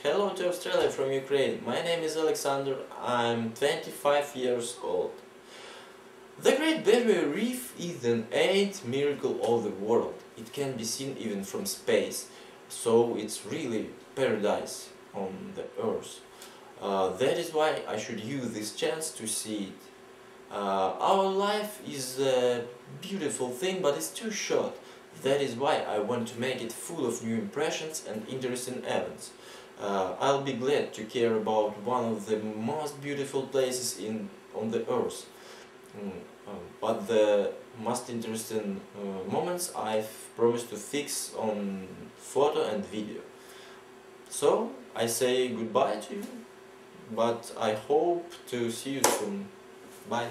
Hello to Australia from Ukraine. My name is Alexander. I'm 25 years old. The Great Barrier Reef is an eighth miracle of the world. It can be seen even from space, so it's really paradise on the earth. Uh, that is why I should use this chance to see it. Uh, our life is a beautiful thing, but it's too short. That is why I want to make it full of new impressions and interesting events. Uh, I'll be glad to care about one of the most beautiful places in on the earth. Mm, uh, but the most interesting uh, moments I've promised to fix on photo and video. So I say goodbye to you, but I hope to see you soon. Bye.